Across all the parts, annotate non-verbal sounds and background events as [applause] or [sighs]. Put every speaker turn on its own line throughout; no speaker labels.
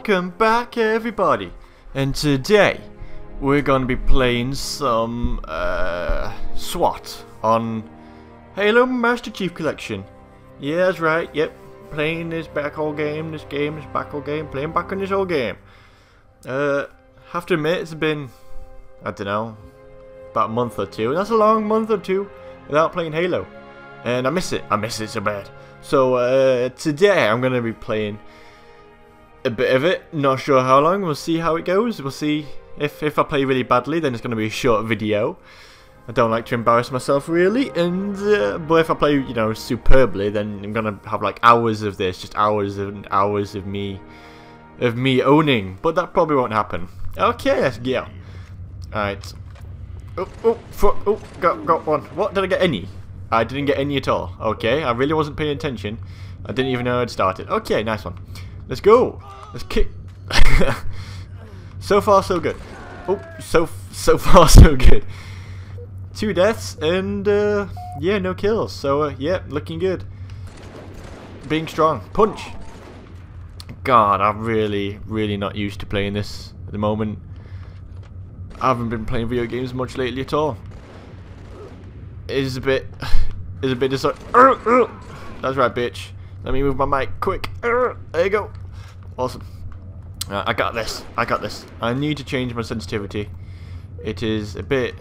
Welcome back everybody and today we're to be playing some uh, SWAT on Halo Master Chief Collection. Yeah that's right, yep, playing this back old game, this game, this back old game, playing back on this old game. Uh, have to admit it's been, I don't know, about a month or two, And that's a long month or two without playing Halo. And I miss it, I miss it so bad. So uh, today I'm to be playing a bit of it. Not sure how long. We'll see how it goes. We'll see if if I play really badly, then it's going to be a short video. I don't like to embarrass myself really, and uh, but if I play you know superbly, then I'm gonna have like hours of this, just hours and hours of me, of me owning. But that probably won't happen. Okay, let's. Alright. Oh, oh, oh, got, got one. What, did I get any? I didn't get any at all. Okay, I really wasn't paying attention. I didn't even know I'd started. Okay, nice one. Let's go. Let's kick. [laughs] so far, so good. Oh, so so [laughs] far, so good. Two deaths and uh, yeah, no kills. So uh, yeah, looking good. Being strong. Punch. God, I'm really, really not used to playing this at the moment. I haven't been playing video games much lately at all. It is a bit, [sighs] is a bit like. [coughs] That's right, bitch. Let me move my mic quick. [coughs] There you go. Awesome. Uh, I got this. I got this. I need to change my sensitivity. It is a bit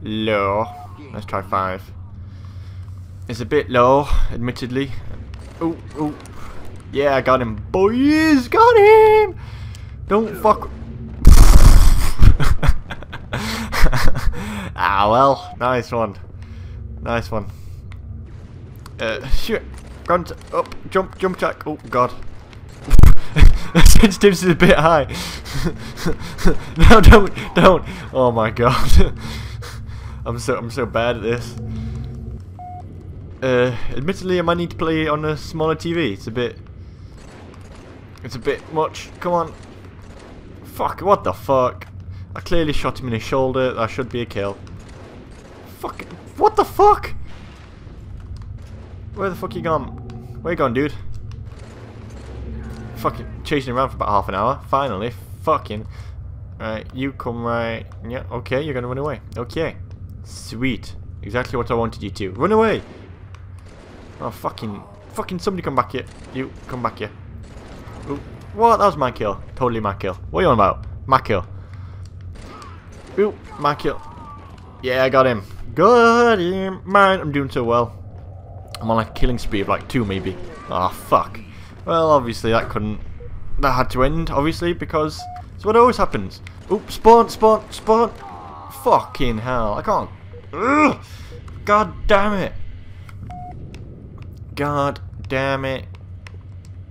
low. Let's try five. It's a bit low, admittedly. Oh, oh. Yeah, I got him. Boys, got him! Don't fuck. [laughs] ah, well. Nice one. Nice one. Uh, shoot. Grunt, up, jump, jump jack. Oh, God. [laughs] Sensitivity is a bit high. [laughs] no, don't, don't. Oh my god. [laughs] I'm so, I'm so bad at this. Uh, admittedly, I might need to play on a smaller TV. It's a bit, it's a bit much. Come on. Fuck, what the fuck? I clearly shot him in his shoulder. That should be a kill. Fuck, what the fuck? Where the fuck you gone? Where you gone, dude? Fuck Fucking chasing around for about half an hour. Finally, fucking. Right, you come right. Yeah, okay, you're gonna run away. Okay. Sweet. Exactly what I wanted you to. Run away! Oh, fucking. Fucking somebody come back here. You, come back here. Ooh. What? That was my kill. Totally my kill. What are you on about? My kill. Ooh, my kill. Yeah, I got him. Got him. Man, I'm doing so well. I'm on like a killing spree of like two maybe. Ah, oh, fuck. Well, obviously that couldn't... That had to end, obviously, because it's what always happens. Oop, spawn, spawn, spawn. Fucking hell, I can't... Ugh! God damn it. God damn it.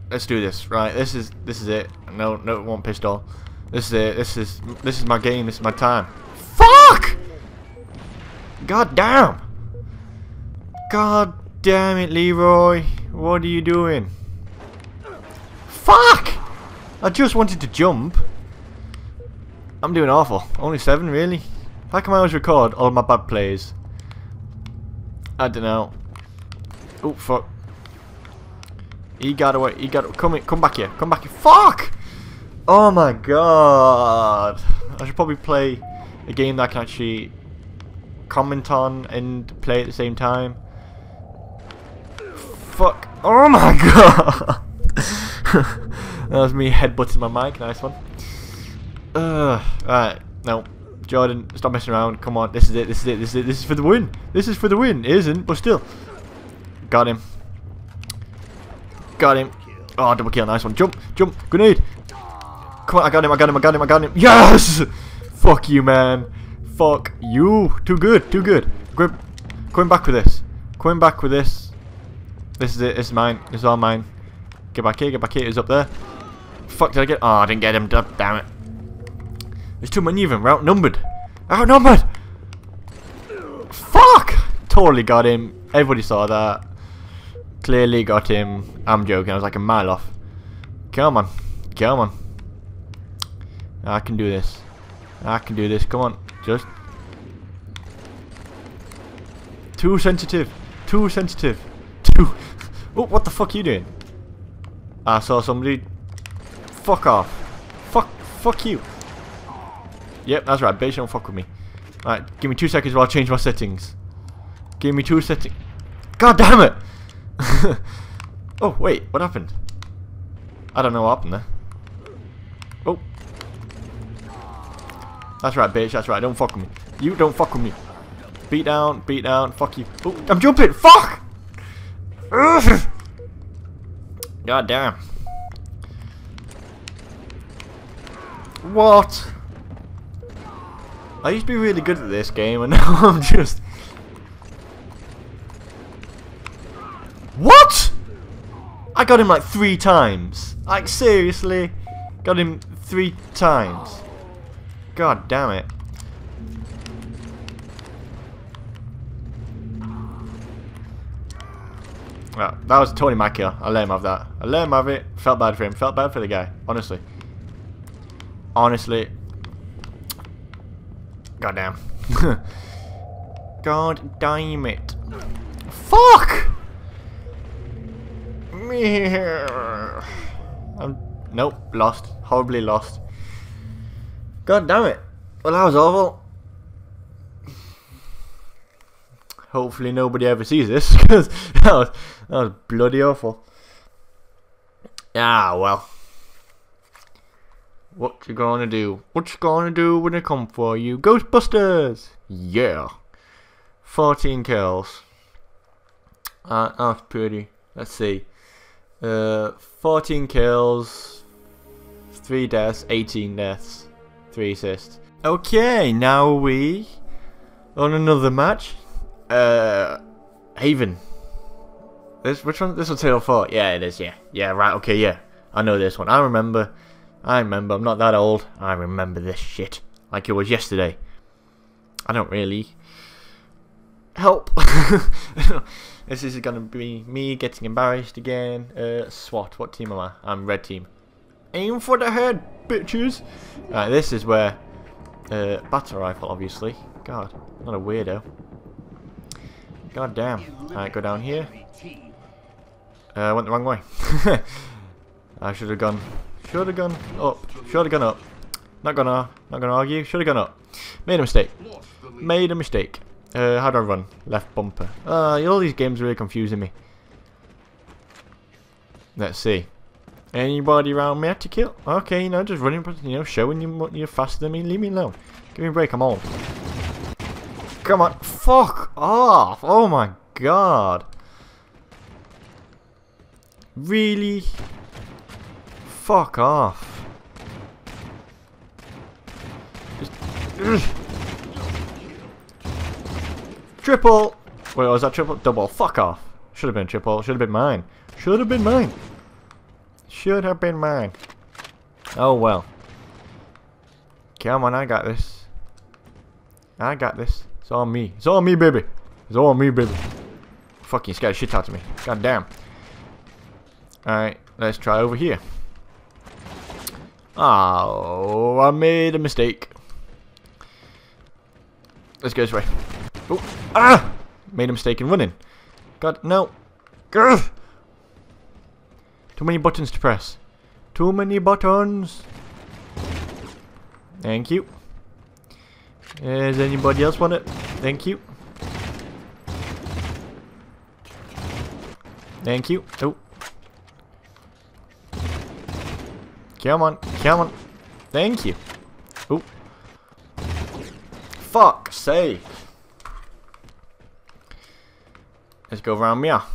Let's do this, right? This is this is it. No, no, one pistol. This is it. This is this is my game. This is my time. Fuck! God damn! God damn it, Leroy. What are you doing? I just wanted to jump. I'm doing awful. Only seven, really? How come I always record all my bad plays? I don't know. Oh, fuck. He got away. He got... Come in. Come back here. Come back here. Fuck! Oh my god. I should probably play a game that I can actually comment on and play at the same time fuck. Oh my [laughs] god. That was me [laughs] headbutting my mic. Nice one. Uh, right. No. Jordan, stop messing around. Come on. This is it. This is it. This is it. This is for the win. This is for the win. It isn't, but still. Got him. Got him. Oh, double kill. Nice one. Jump. Jump. Grenade. Come on. I got him. I got him. I got him. I got him. Yes! [laughs] Fuck you, man. Fuck you. Too good. Too good. Grip. Coming back with this. Coming back with this. This is it. it's mine. It's all mine. Get back here. Get back here. He's up there. Fuck, did I get... Oh, I didn't get him. Damn it. There's too many of them. We're outnumbered. Outnumbered! Fuck! Totally got him. Everybody saw that. Clearly got him. I'm joking. I was like a mile off. Come on. Come on. I can do this. I can do this. Come on. Just... Too sensitive. Too sensitive. Too... [laughs] Oh, what the fuck are you doing? I saw somebody. Fuck off. Fuck fuck you. Yep, that's right. Bitch, don't fuck with me. Alright, give me two seconds while I change my settings. Give me two settings. God damn it! [laughs] oh, wait. What happened? I don't know what happened there. Oh. That's right, bitch. That's right. Don't fuck with me. You don't fuck with me. Beat down. Beat down. Fuck you. Oh, I'm jumping. Fuck! [laughs] God damn. What? I used to be really good at this game and [laughs] now I'm just... What? I got him like three times. Like seriously? Got him three times. God damn it. Well, that was Tony Macchia. I let him have that. I let him have it. Felt bad for him. Felt bad for the guy. Honestly. Honestly. God damn. [laughs] God damn it. Fuck! I'm, nope, lost. Horribly lost. God damn it. Well, that was awful. Hopefully nobody ever sees this, [laughs] because that was, that was bloody awful. Ah, well. What you gonna do? What you gonna do when they come for you? Ghostbusters! Yeah. 14 kills. Uh, that's pretty. Let's see. Uh, 14 kills, 3 deaths, 18 deaths, 3 assists. Okay, now we on another match. Uh, Haven. This which one? This one's Halo 4. Yeah, it is. Yeah, yeah. Right. Okay. Yeah, I know this one. I remember. I remember. I'm not that old. I remember this shit like it was yesterday. I don't really help. [laughs] this is gonna be me getting embarrassed again. Uh, SWAT. What team am I? I'm red team. Aim for the head, bitches. Right, this is where uh, battle rifle, obviously. God, not a weirdo. God damn. Alright, go down here. Uh, I went the wrong way. [laughs] I should have gone. Should have gone up. Should have gone up. Not gonna. Not gonna argue. Should have gone up. Made a mistake. Made a mistake. Uh, how do I run? Left bumper. Uh, all these games are really confusing me. Let's see. Anybody around me to kill? Okay, you know, just running, you know, showing you you're faster than me. Leave me alone. Give me a break. I'm old. Come on. Fuck off. Oh my god. Really? Fuck off. Triple! Wait, was that triple? Double. Fuck off. Should have been triple. Should have been mine. Should have been mine. Should have been mine. Oh well. Come on, I got this. I got this. It's all me. It's all me, baby. It's all me, baby. Fucking scared shit out of me. God damn. Alright, let's try over here. Oh, I made a mistake. Let's go this way. Oh, ah! Made a mistake in running. God, no. Grr! Too many buttons to press. Too many buttons. Thank you. Does anybody else want it? Thank you. Thank you. Oh. Come on. Come on. Thank you. Oh. Fuck sake. Let's go around me. Ah.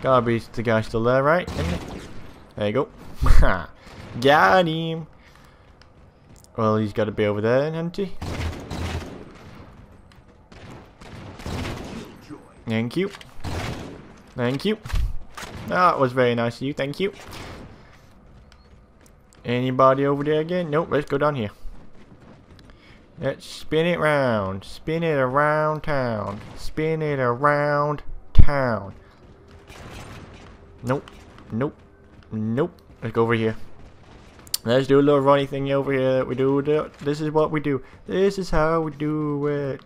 Gotta be the guy still there, right? There you go. [laughs] Got him. Well, he's got to be over there, hasn't he? Thank you. Thank you. That was very nice of you. Thank you. Anybody over there again? Nope, let's go down here. Let's spin it round. Spin it around town. Spin it around town. Nope. Nope. Nope. Let's go over here. Let's do a little runny thing over here that we do. This is what we do. This is how we do it.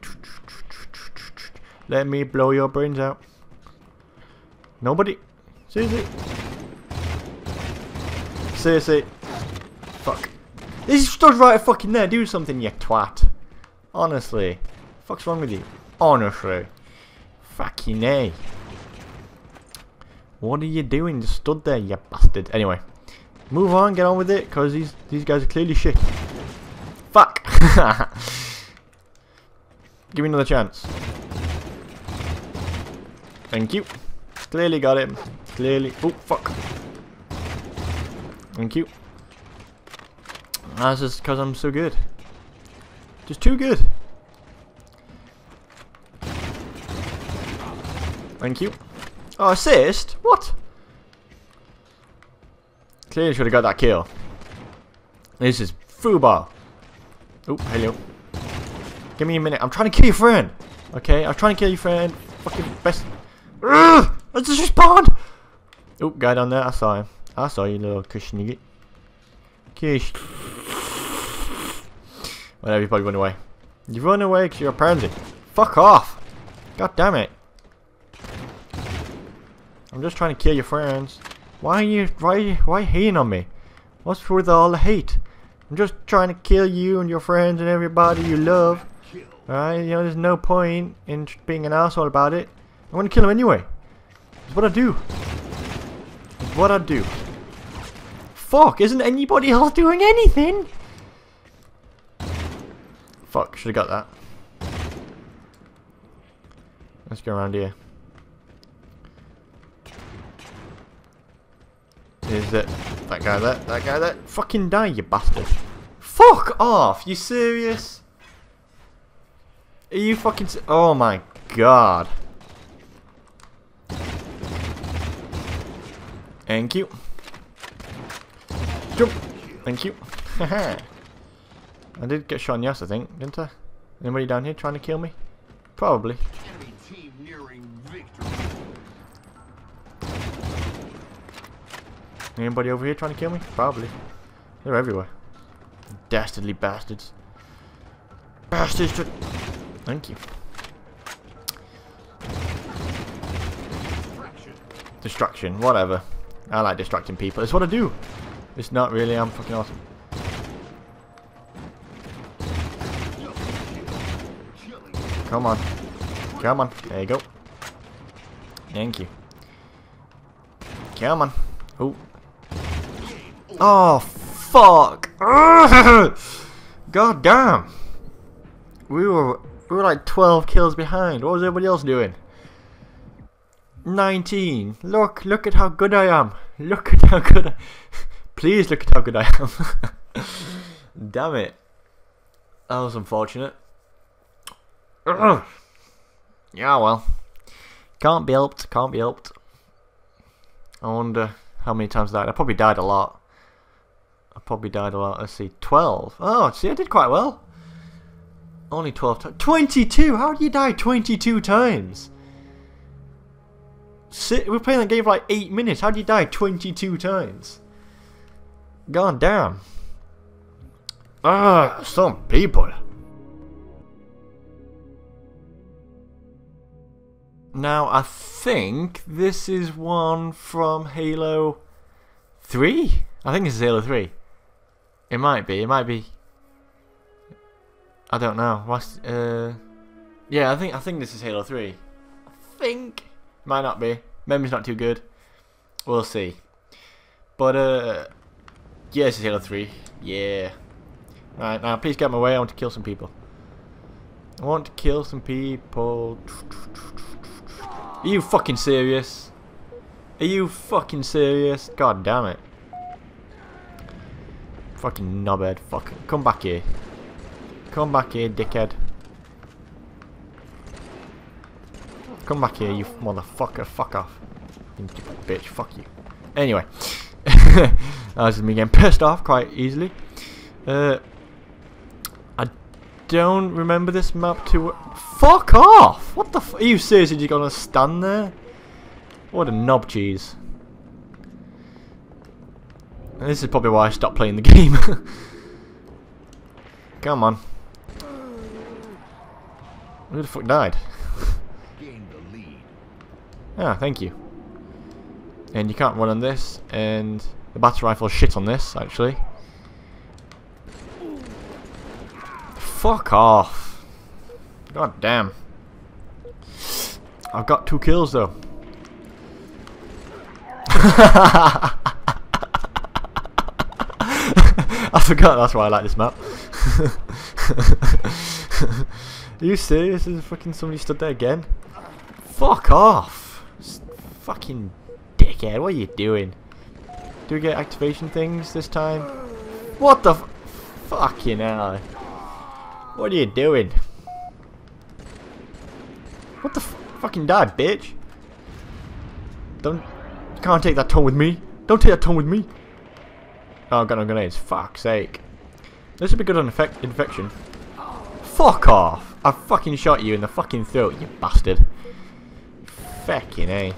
Let me blow your brains out. Nobody. Seriously. Seriously. Fuck. This stood right fucking there. Do something, you twat. Honestly. Fuck's wrong with you? Honestly. Fucking A. What are you doing? Just stood there, you bastard. Anyway. Move on, get on with it, because these, these guys are clearly shit. Fuck! [laughs] Give me another chance. Thank you. Clearly got him. Clearly. Oh, fuck. Thank you. That's just because I'm so good. Just too good. Thank you. Oh, assist? What? Clearly should have got that kill. This is football. Oh, hello. Give me a minute. I'm trying to kill your friend. Okay, I'm trying to kill your friend. Fucking best. Ugh! I just respawned! Oh, guy down there. I saw him. I saw you, little Kushnigit. Kish. Probably run away. You run away because you're a pansy. Fuck off! God damn it. I'm just trying to kill your friends. Why are you, why, why hating on me? What's with all the hate? I'm just trying to kill you and your friends and everybody you love. Alright, you know, there's no point in being an asshole about it. I'm gonna kill him anyway. It's what I do. It's what I do. Fuck, isn't anybody else doing anything? Fuck, should have got that. Let's go around here. Is it that guy there? That guy there? Fucking die, you bastard. Fuck off! You serious? Are you fucking... oh my god. Thank you. Jump! Thank you. [laughs] I did get shot in the ass, I think, didn't I? Anybody down here trying to kill me? Probably. Anybody over here trying to kill me? Probably. They're everywhere. Dastardly bastards. Bastards to... Thank you. Distraction, Destruction, whatever. I like distracting people. It's what I do. It's not really, I'm fucking awesome. Come on. Come on. There you go. Thank you. Come on. Oh, Oh, fuck. [laughs] God damn. We were, we were like 12 kills behind. What was everybody else doing? 19. Look, look at how good I am. Look at how good I... [laughs] Please look at how good I am. [laughs] Damn it. That was unfortunate. [clears throat] yeah, well. Can't be helped, can't be helped. I wonder how many times I died. I probably died a lot. I probably died a lot. Let's see, 12. Oh, see, I did quite well. Only 12 times. 22! How did you die 22 times? Sit, we're playing that game for like 8 minutes. How did you die 22 times? God damn. Ah, some people. Now, I think this is one from Halo 3? I think is Halo 3. It might be. It might be. I don't know. What's uh? Yeah, I think I think this is Halo 3. I think might not be. Memory's not too good. We'll see. But uh, yeah, this is Halo 3. Yeah. Right now, please get my way. I want to kill some people. I want to kill some people. Are you fucking serious? Are you fucking serious? God damn it. Fucking knobhead. Fuck. Come back here. Come back here, dickhead. Come back here, you motherfucker. Fuck off. You bitch. Fuck you. Anyway. [laughs] that was me getting pissed off quite easily. Uh, don't remember this map too... Fuck off! What the f- Are you seriously just gonna stand there? What a knob cheese. And this is probably why I stopped playing the [laughs] game. Come on. Who the fuck died? ah, thank you. And you can't run on this, and the battle rifle shit on this, actually. Fuck off. God damn. I've got two kills though. [laughs] I forgot that's why I like this map. [laughs] Are you serious? Is fucking somebody stood there again? Fuck off! fucking dickhead, what are you doing? Do we get activation things this time? What the fucking hell? What are you doing? What the fucking die, bitch? Don't you can't take that tone with me. Don't take that tone with me. Oh, I've got no grenades. Fuck's sake. This would be good on effect infection. Fuck off! I fucking shot you in the fucking throat, you bastard. Fucking A.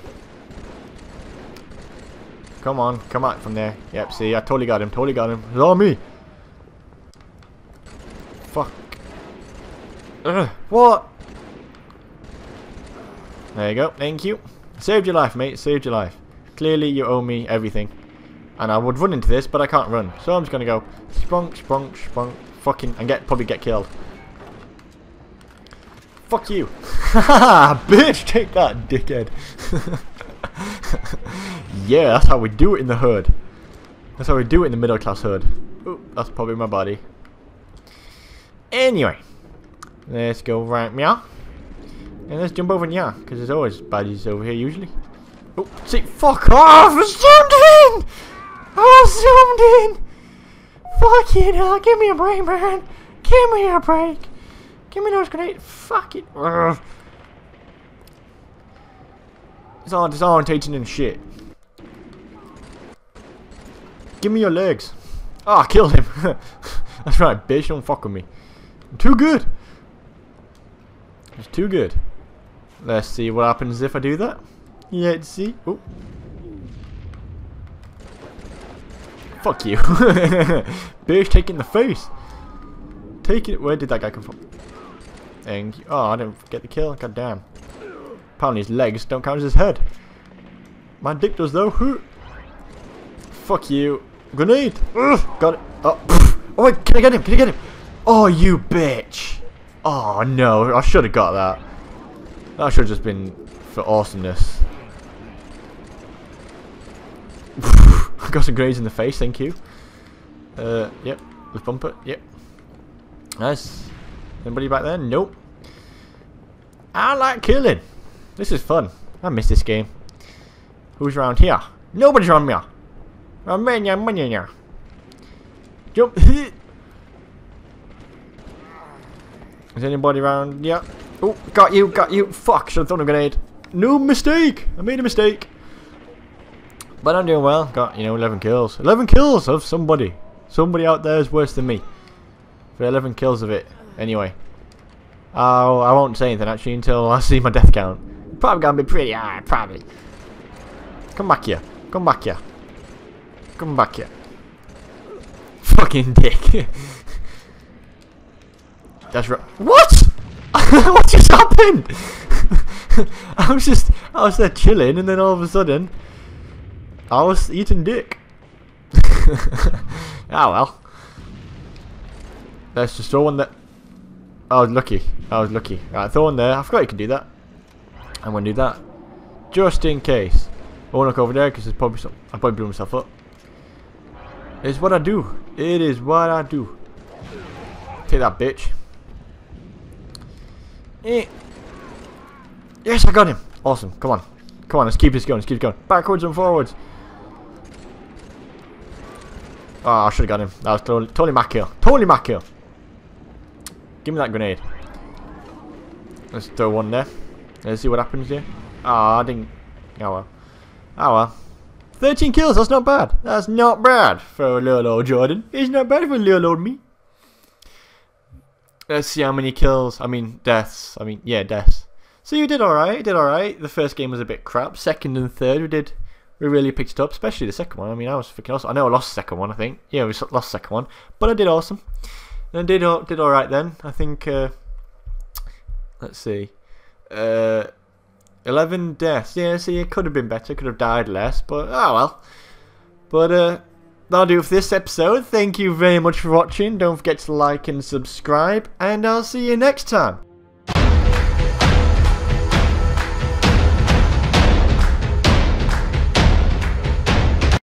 Come on, come out from there. Yep, see, I totally got him, totally got him. It's all me. Fuck. Ugh, what? There you go, thank you. Saved your life, mate, saved your life. Clearly you owe me everything. And I would run into this, but I can't run. So I'm just gonna go spunk, spunk, spunk, fucking, and get probably get killed. Fuck you. [laughs] Bitch, take that, dickhead. [laughs] yeah, that's how we do it in the hood. That's how we do it in the middle class hood. Ooh, that's probably my body. Anyway, let's go right meow. And let's jump over yeah, because there's always badges over here usually. Oh, see, fuck off! I zoomed in! I zoomed in! Fucking hell, give me a break, man! Give me a break! Give me those grenades! Fuck it! Ugh. It's all disorientating and shit. Give me your legs. Ah, I killed him. [laughs] That's right, bitch, don't fuck with me. I'm too good. It's too good. Let's see what happens if I do that. Let's see. Oh. Fuck you. [laughs] Bitch, take it in the face. Take it. Where did that guy come from? And you. Oh, I didn't get the kill. God damn. Apparently his legs don't count as his head. My dick does though. Fuck you. Grenade. Ugh, got it. Oh, [laughs] oh wait, can I get him? Can I get him? Oh, you bitch. Oh no, I should have got that. That should have just been for awesomeness. [laughs] got some grenades in the face, thank you. Uh, yep, let's bump it, yep. Nice. Anybody back there? Nope. I like killing. This is fun. I miss this game. Who's around here? Nobody's around me. Jump. [laughs] Is anybody around? Yeah. Oh, got you, got you. Fuck, should have thrown a grenade. No mistake. I made a mistake. But I'm doing well. Got, you know, 11 kills. 11 kills of somebody. Somebody out there is worse than me. For 11 kills of it. Anyway. Oh, I won't say anything actually until I see my death count. Probably gonna be pretty high, probably. Come back here. Come back here. Come back here. Fucking [laughs] dick. That's right. What? [laughs] what just happened? [laughs] I was just, I was there chilling, and then all of a sudden, I was eating dick. [laughs] ah well. Let's just throw one that. I was lucky. I was lucky. Right, throw one there. I forgot you can do that. I'm gonna do that, just in case. I won't look over there because there's probably some. I probably blew myself up. It's what I do. It is what I do. Take that, bitch. Eh. Yes, I got him. Awesome. Come on. Come on, let's keep this going. Let's keep going. Backwards and forwards. Oh, I should have got him. That was totally, totally my kill. Totally my kill. Give me that grenade. Let's throw one there. Let's see what happens here. Oh, I didn't... Oh well. Oh well. 13 kills, that's not bad. That's not bad for a little old Jordan. It's not bad for little old me. Let's see how many kills. I mean, deaths. I mean, yeah, deaths. So you did alright, did alright. The first game was a bit crap. Second and third, we did. We really picked it up, especially the second one. I mean, I was freaking awesome. I know I lost the second one, I think. Yeah, we lost the second one. But I did awesome. And I did, did alright then. I think, uh, let's see. Uh, 11 deaths. Yeah, see, it could have been better. Could have died less, but, oh well. But, uh, that'll do for this episode. Thank you very much for watching. Don't forget to like and subscribe, and I'll see you next time.